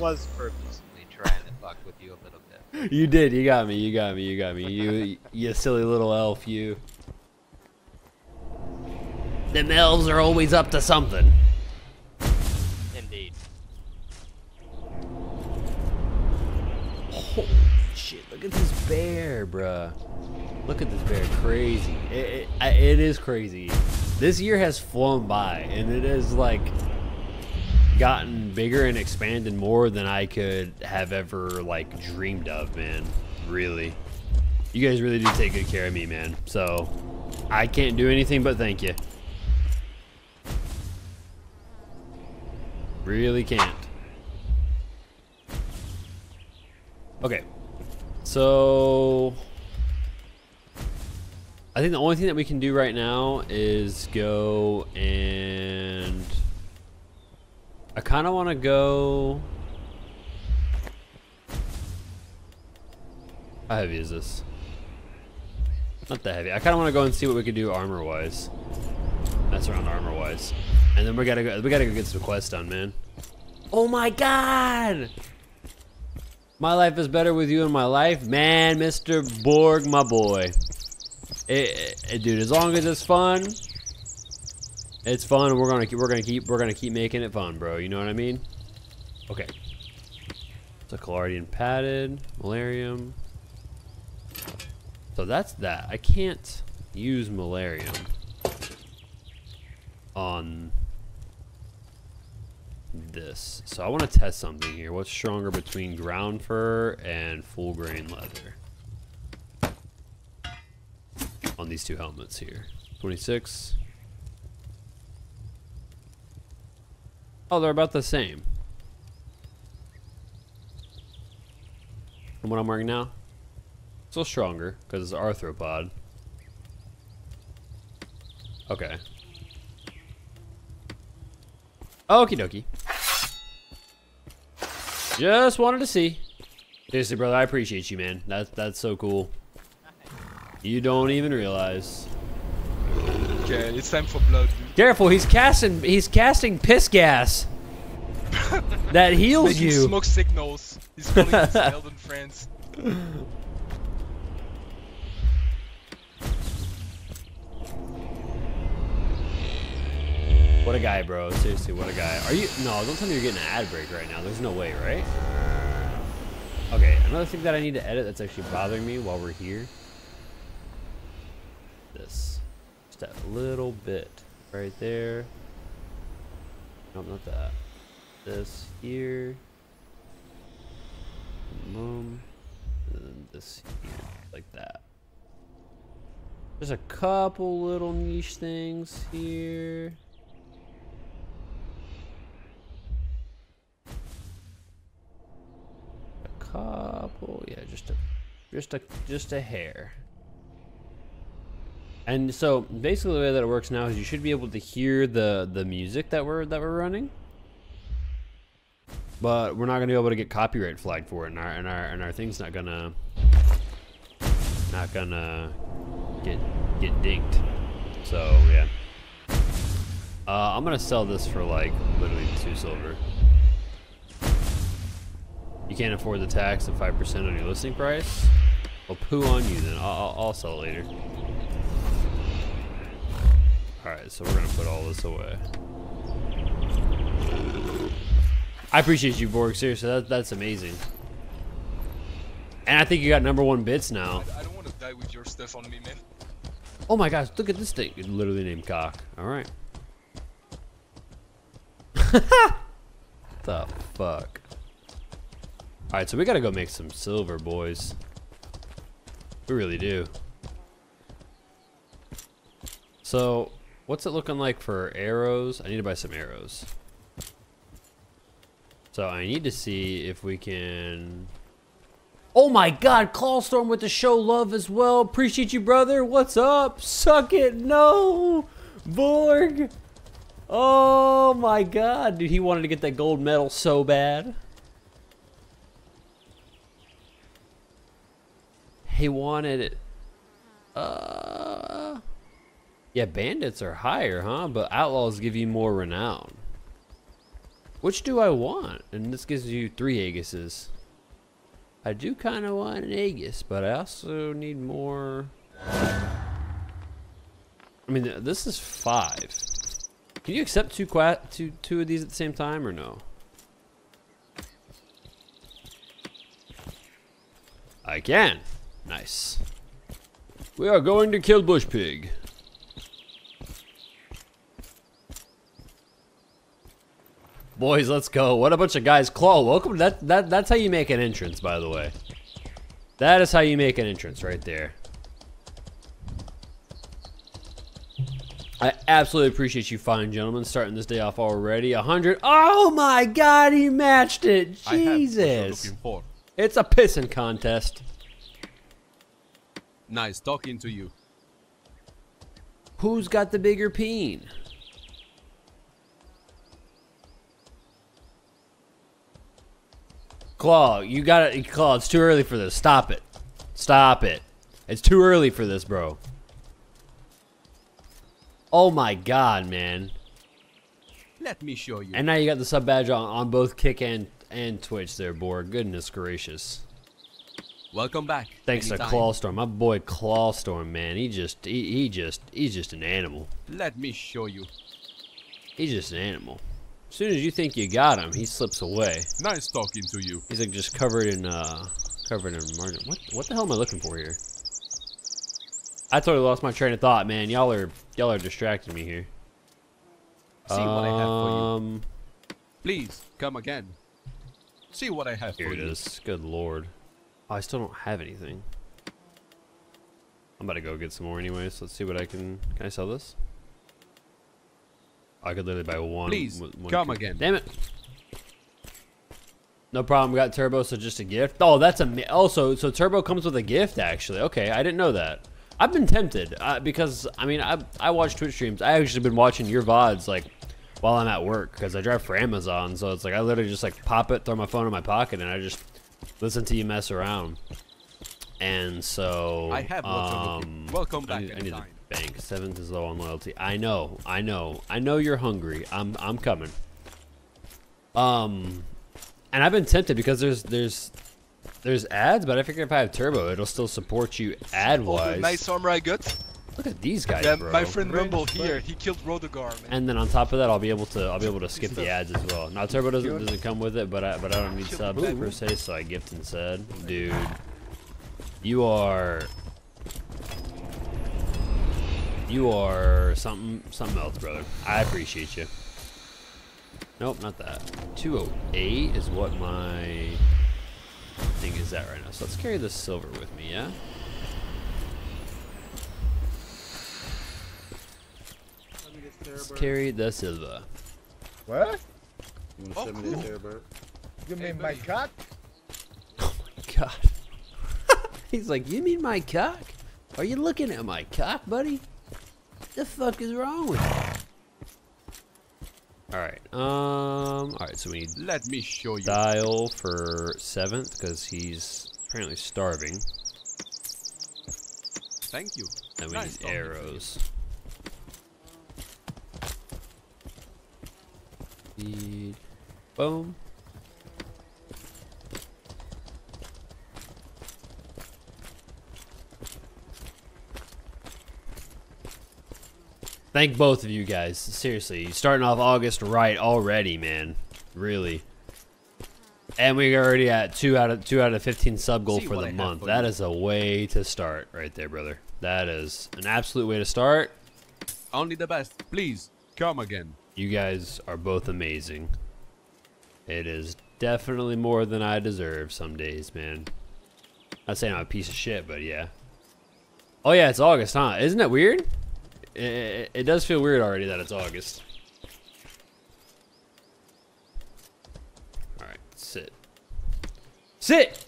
was purposely trying to fuck with you a little bit. You did. You got me. You got me. You got me. You, you silly little elf. You. The elves are always up to something. Indeed. Holy shit! Look at this bear, bruh. Look at this bear. Crazy. It, it, it is crazy. This year has flown by, and it is like gotten bigger and expanded more than I could have ever like dreamed of, man. Really. You guys really do take good care of me, man. So I can't do anything but thank you. Really can't. Okay. So I think the only thing that we can do right now is go and I kind of want to go How heavy is this? Not that heavy. I kind of want to go and see what we can do armor wise. That's around armor wise. And then we gotta go. We gotta go get some quests done, man. Oh my god! My life is better with you in my life, man, Mr. Borg, my boy. It, it- dude, as long as it's fun, it's fun. We're gonna keep, we're gonna keep we're gonna keep making it fun, bro. You know what I mean? Okay. So Calardian padded, Malarium. So that's that. I can't use Malarium on this. So I want to test something here. What's stronger between ground fur and full grain leather? On these two helmets here. 26. Oh, they're about the same. And what I'm wearing now? Still stronger, because it's arthropod. Okay. Okie dokie. Just wanted to see. Seriously, brother, I appreciate you, man. That's that's so cool. You don't even realize. Okay, it's time for blood. Careful, he's casting he's casting piss gas. that heals Making you. smoke signals. He's calling his friends. What a guy, bro. Seriously, what a guy. Are you no, don't tell me you're getting an ad break right now. There's no way, right? Okay, another thing that I need to edit that's actually bothering me while we're here. This. Just that little bit right there. No, not that. This here. Boom. And then this here. Like that. There's a couple little niche things here. A couple, yeah, just a, just a, just a hair. And so basically the way that it works now is you should be able to hear the the music that we're that we're running. But we're not gonna be able to get copyright flagged for it, and our and our and our thing's not gonna not gonna get get dinked. So yeah. Uh, I'm gonna sell this for like literally two silver. You can't afford the tax of five percent on your listing price. Well, poo on you then. I'll, I'll, I'll sell it later. All right, so we're gonna put all this away. I appreciate you, Borg. Seriously, that, that's amazing. And I think you got number one bits now. I, I don't want to die with your stuff on me, man. Oh my gosh, look at this thing. It's literally named Cock. Alright. the fuck? Alright, so we gotta go make some silver, boys. We really do. So, what's it looking like for arrows? I need to buy some arrows. So I need to see if we can Oh my god, Clawstorm with the show love as well. Appreciate you, brother. What's up? Suck it. No. Borg. Oh my god. Dude, he wanted to get that gold medal so bad. He wanted it. Uh. Yeah, bandits are higher, huh? But outlaws give you more renown. Which do I want? And this gives you three Aegises. I do kind of want an Aegis, but I also need more. I mean, this is five. Can you accept two two two of these at the same time or no? I can. Nice. We are going to kill Bush Pig. Boys, let's go. What a bunch of guys. Claw, welcome. That, that, that's how you make an entrance, by the way. That is how you make an entrance right there. I absolutely appreciate you fine gentlemen starting this day off already. A hundred. Oh my god, he matched it. Jesus. It's a pissing contest. Nice talking to you. Who's got the bigger peen? Claw, you got it. Claw, it's too early for this. Stop it. Stop it. It's too early for this, bro. Oh my god, man. Let me show you. And now you got the sub badge on, on both Kick and, and Twitch there, Borg. Goodness gracious. Welcome back. Thanks Anytime. to Clawstorm. My boy Clawstorm, man. He just, he, he just, he's just an animal. Let me show you. He's just an animal. As soon as you think you got him, he slips away. Nice talking to you. He's like just covered in uh covered in margin. What what the hell am I looking for here? I totally lost my train of thought, man. Y'all are y'all are distracting me here. See what I have for you. Um Please come again. See what I have here for it you. is. Good lord. Oh, I still don't have anything. I'm about to go get some more anyways. Let's see what I can can I sell this? I could literally buy one. Please, one come cube. again. Damn it. No problem. We got turbo, so just a gift. Oh, that's a also. So turbo comes with a gift, actually. Okay, I didn't know that. I've been tempted uh, because I mean I I watch Twitch streams. I actually been watching your vods like while I'm at work because I drive for Amazon. So it's like I literally just like pop it, throw my phone in my pocket, and I just listen to you mess around. And so I have what you're looking- um, Welcome I back need, I need to anytime. Bank. Seventh is low on loyalty. I know, I know, I know you're hungry. I'm I'm coming. Um, and I've been tempted because there's there's there's ads, but I figure if I have turbo, it'll still support you ad All the wise. nice armor I got. Look at these guys, Yeah, bro. my friend Range Rumble here, he killed Rodogar, man. And then on top of that, I'll be able to I'll be able to skip the ads as well. Now turbo doesn't doesn't come with it, but I but I don't need subs per se, so I gift instead. Dude, you are you are something something else, brother. I appreciate you. Nope, not that. 208 is what my thing is at right now. So let's carry this silver with me, yeah? Let's carry the silver. What? You Oh, want to send me cool. this here, bro? You Hey, mean my buddy. cock? Oh God. He's like, you mean my cock? Are you looking at my cock, buddy? What the fuck is wrong with you? Alright, um, alright, so we need Let me show you. dial for 7th, because he's apparently starving. Thank you. And we Nice need talking to you. arrows. Need, boom. Thank both of you guys. Seriously, starting off August right already, man. Really. And we're already at two out of two out of fifteen sub goal See for the I month. for That is a way to start right there, brother. That is an absolute way to start. Only the best. Please come again. You guys are both amazing. It is definitely more than I deserve some days, man. Not saying I'm a piece of shit, but yeah. Oh yeah, it's August, huh? Isn't that weird? It, it, does feel weird already that it's August. All right, sit. Sit.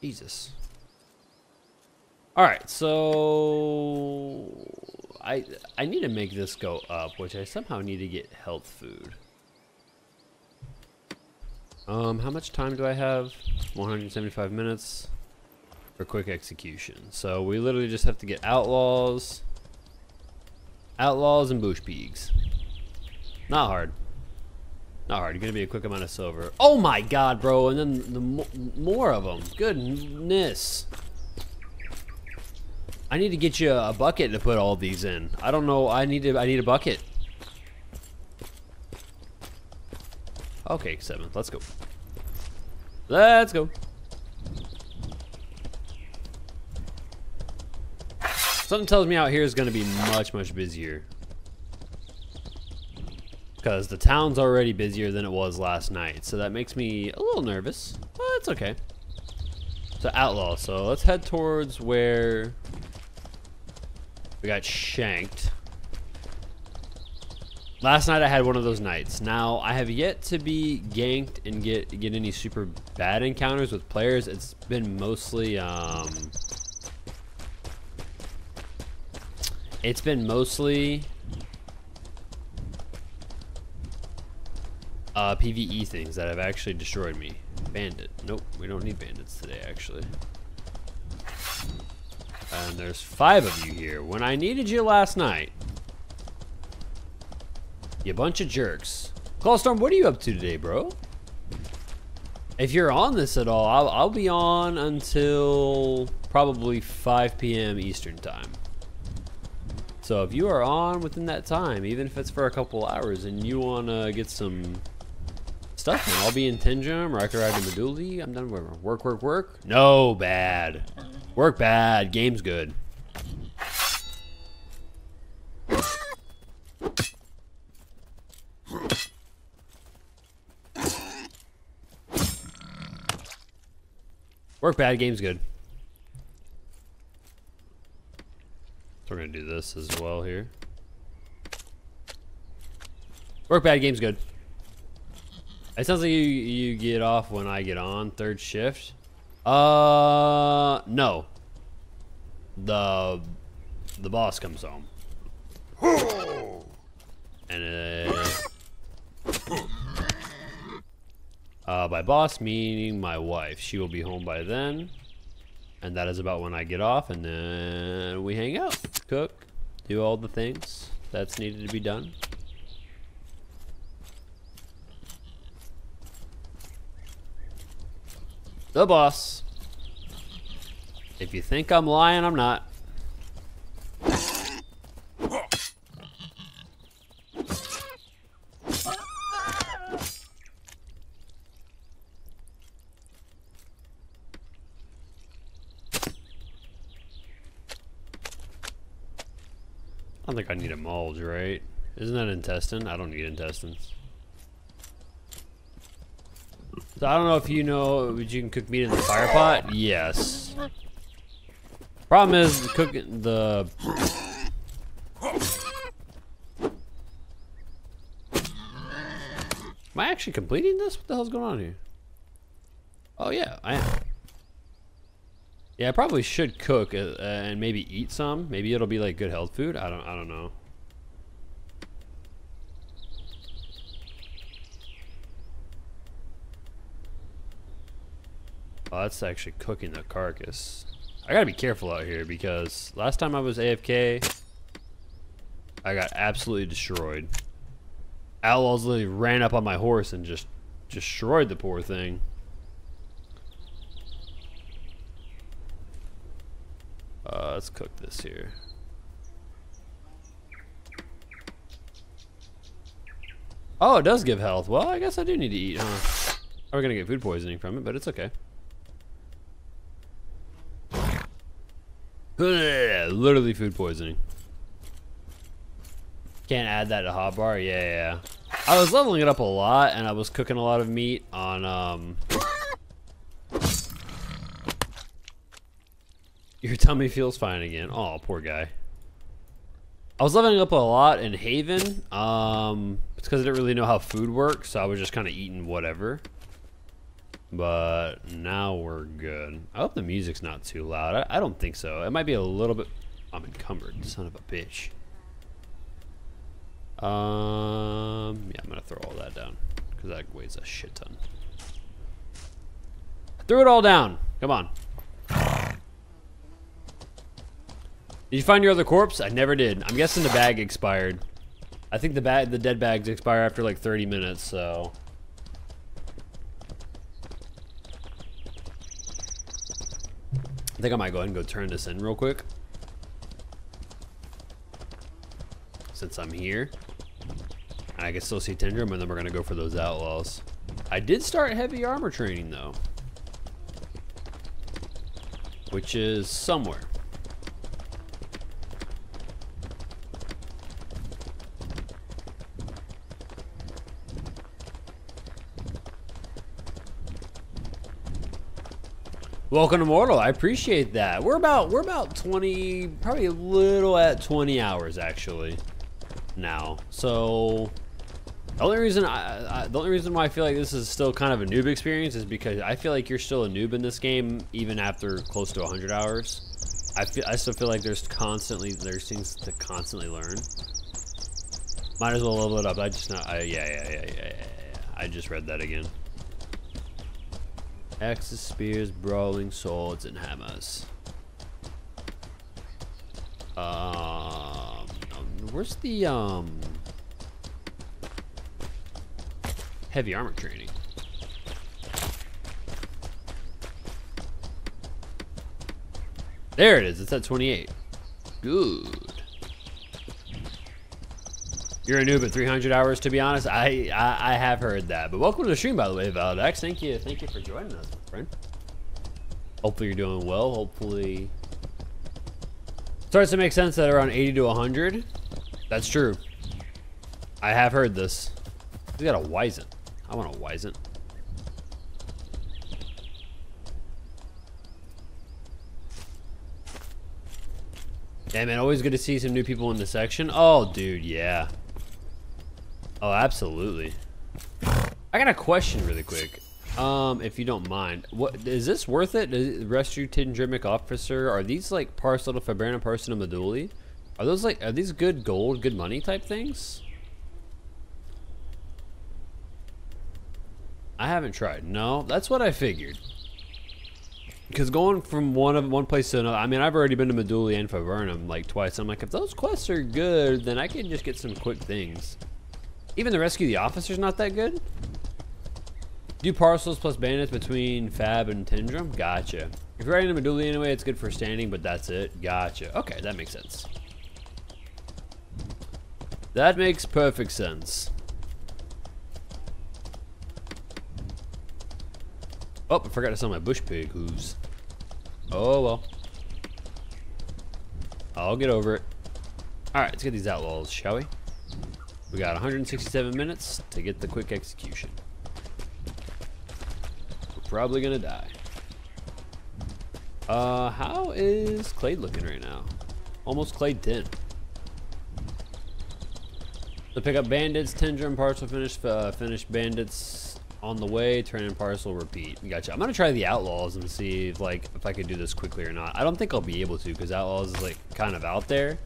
Jesus. All right, so I I need to make this go up, which I somehow need to get health food. Um, how much time do I have? 175 minutes for quick execution. So we literally just have to get outlaws, outlaws, and bush. Not hard. Not hard. You're gonna be a quick amount of silver. Oh my god, bro! And then the mo more of them. Goodness. I need to get you a bucket to put all these in. I don't know. I need to. I need a bucket. Okay, seventh. Let's go. Let's go. Something tells me out here is going to be much, much busier. Because the town's already busier than it was last night. So that makes me a little nervous. But it's okay. So outlaw. So let's head towards where we got shanked. Last night I had one of those nights. Now I have yet to be ganked and get get any super bad encounters with players. It's been mostly um It's been mostly uh, PvE things that have actually destroyed me. Bandit. Nope, we don't need bandits today, actually. And there's five of you here. When I needed you last night, you bunch of jerks. Clawstorm, what are you up to today, bro? If you're on this at all, I'll, I'll be on until probably 5 p.m. Eastern time. So if you are on within that time, even if it's for a couple hours, and you want to get some stuff, man, I'll be in Tindrum, or I can ride in Meduli. I'm done with work, work, work. No, bad. Work bad. Game's good. Work bad. Game's good. So we're gonna do this as well here. Work bad, game's good. It sounds like you you get off when I get on third shift. Uh, no. The the boss comes home. And uh, uh, by boss meaning my wife. She will be home by then. And that is about when I get off, and then we hang out, cook, do all the things that's needed to be done. The boss. If you think I'm lying, I'm not. I don't think I need a mulch, right? Isn't that intestine? I don't need intestines. So I don't know if you know, you can cook meat in the fire pot. Yes. Problem is cooking the. Am I actually completing this? What the hell's going on here? Oh yeah, I am. Yeah, I probably should cook uh, and maybe eat some. Maybe it'll be like good health food. I don't. I don't know. Oh, that's actually cooking the carcass. I gotta be careful out here because last time I was AFK, I got absolutely destroyed. Outlaws literally ran up on my horse and just destroyed the poor thing. Uh, let's cook this here. Oh, it does give health. Well, I guess I do need to eat, huh? We're gonna get food poisoning from it, but it's okay. Literally food poisoning. Can't add that to hotbar? Yeah, yeah. I was leveling it up a lot, and I was cooking a lot of meat on, um... Your tummy feels fine again. Oh, poor guy. I was leveling up a lot in Haven. Um, it's because I didn't really know how food works, so I was just kind of eating whatever. But now we're good. I hope the music's not too loud. I, I don't think so. It might be a little bit... I'm encumbered, son of a bitch. Um, yeah, I'm gonna throw all that down because that weighs a shit ton. Threw it all down. Come on. Did you find your other corpse? I never did. I'm guessing the bag expired. I think the bag, the dead bags expire after like 30 minutes, so. I think I might go ahead and go turn this in real quick. Since I'm here. I can still see Tindrum, and then we're gonna go for those outlaws. I did start heavy armor training though. Which is somewhere. Welcome to Mortal. I appreciate that. We're about we're about 20, probably a little at 20 hours actually now. So the only reason I, I, the only reason why I feel like this is still kind of a noob experience is because I feel like you're still a noob in this game even after close to 100 hours. I feel I still feel like there's constantly there's things to constantly learn. Might as well level it up. I just not. I, yeah, yeah, yeah, yeah, yeah, yeah. I just read that again. Axes, spears, brawling swords, and hammers. Um, where's the um heavy armor training? There it is. It's at 28. Good. You're a noob at 300 hours, to be honest. I, I, I have heard that. But welcome to the stream, by the way, Valdex. Thank you, thank you for joining us, my friend. Hopefully you're doing well. Hopefully starts to make sense that around 80 to 100. That's true. I have heard this. We got a Wizen. I want a Wizen. Damn, man, always good to see some new people in the section. Oh, dude, yeah. Oh, absolutely. I got a question really quick. Um, if you don't mind, what is this worth it? Is rescue Tindrimic officer? Are these like parcel to Fabrana Parson of Meduli? Are those like are these good gold, good money type things? I haven't tried. No, that's what I figured. Because going from one of one place to another, I mean, I've already been to Meduli and Fabernum like twice. I'm like, if those quests are good, then I can just get some quick things. Even the rescue the officer's not that good? Do parcels plus bandits between Fab and Tindrum? Gotcha. If you're riding a Meduli anyway, it's good for standing, but that's it. Gotcha. Okay, that makes sense. That makes perfect sense. Oh, I forgot to sell my bush pig hooves. Oh well. I'll get over it. Alright, let's get these outlaws, shall we? We got 167 minutes to get the quick execution. We're probably gonna die. Uh, how is Clade looking right now? Almost Clade 10. So pick up bandits, Tindrum, parcel finish, uh, finish bandits on the way, turn in parcel, repeat. Gotcha. I'm gonna try the outlaws and see if like if I can do this quickly or not. I don't think I'll be able to because outlaws is like kind of out there.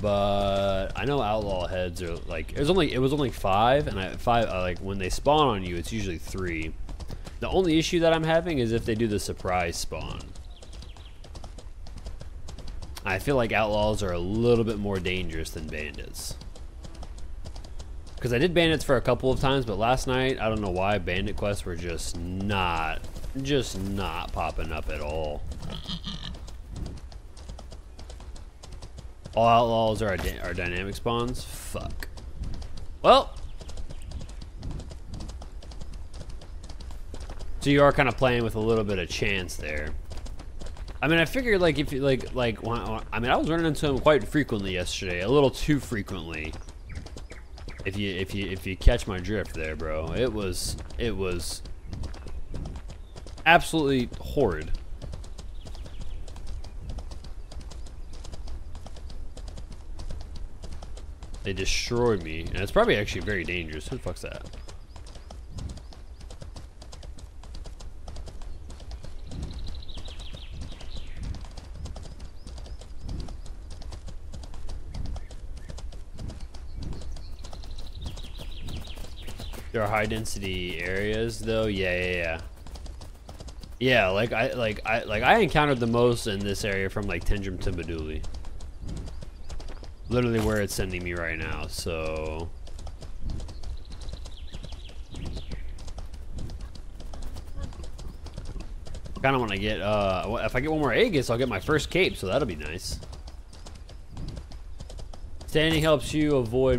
But I know outlaw heads are like it was only it was only five, and I five uh, like when they spawn on you, it's usually three. The only issue that I'm having is if they do the surprise spawn. I feel like outlaws are a little bit more dangerous than bandits. Because I did bandits for a couple of times, but last night, I don't know why, bandit quests were just not, just not popping up at all. All outlaws are, are dynamic spawns? Fuck. Well. So you are kind of playing with a little bit of chance there. I mean, I figured like if you like like I mean, I was running into him quite frequently yesterday, a little too frequently. If you if you if you catch my drift there, bro, it was it was absolutely horrid. They destroy me, and it's probably actually very dangerous. Who the fuck's that? There are high density areas though. Yeah, yeah, yeah. Yeah, like I like I like I encountered the most in this area from like Tindrum to Meduli. Literally where it's sending me right now. So kind of want to get. Uh, if I get one more Aegis, I'll get my first cape. So that'll be nice. Standing helps you avoid